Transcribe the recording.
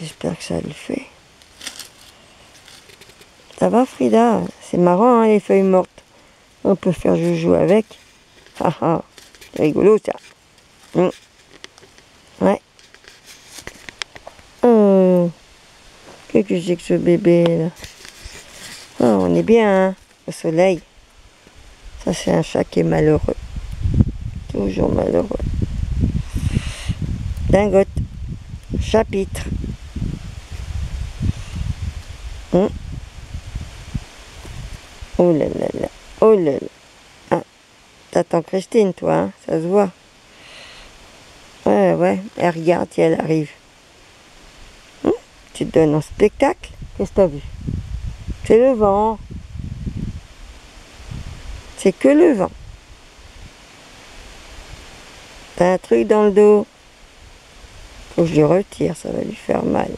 J'espère que ça le fait. Ça va Frida? C'est marrant hein, les feuilles mortes. On peut faire joujou avec. Ah ah, c'est rigolo ça. Hum. Ouais. Oh. Qu'est-ce que c'est que ce bébé là? Oh, on est bien, hein, au soleil. Ça, c'est un chat qui est malheureux. Toujours malheureux. Dingote. Chapitre. Hum. Oh là là là. Oh là là. Ah. T'attends Christine, toi, hein? Ça se voit. Ouais, ouais. Elle regarde si elle arrive. Hum, Tu te donnes un spectacle? Qu'est-ce que t'as vu? C'est le vent. C'est que le vent. T'as un truc dans le dos. Faut que je le retire, ça va lui faire mal.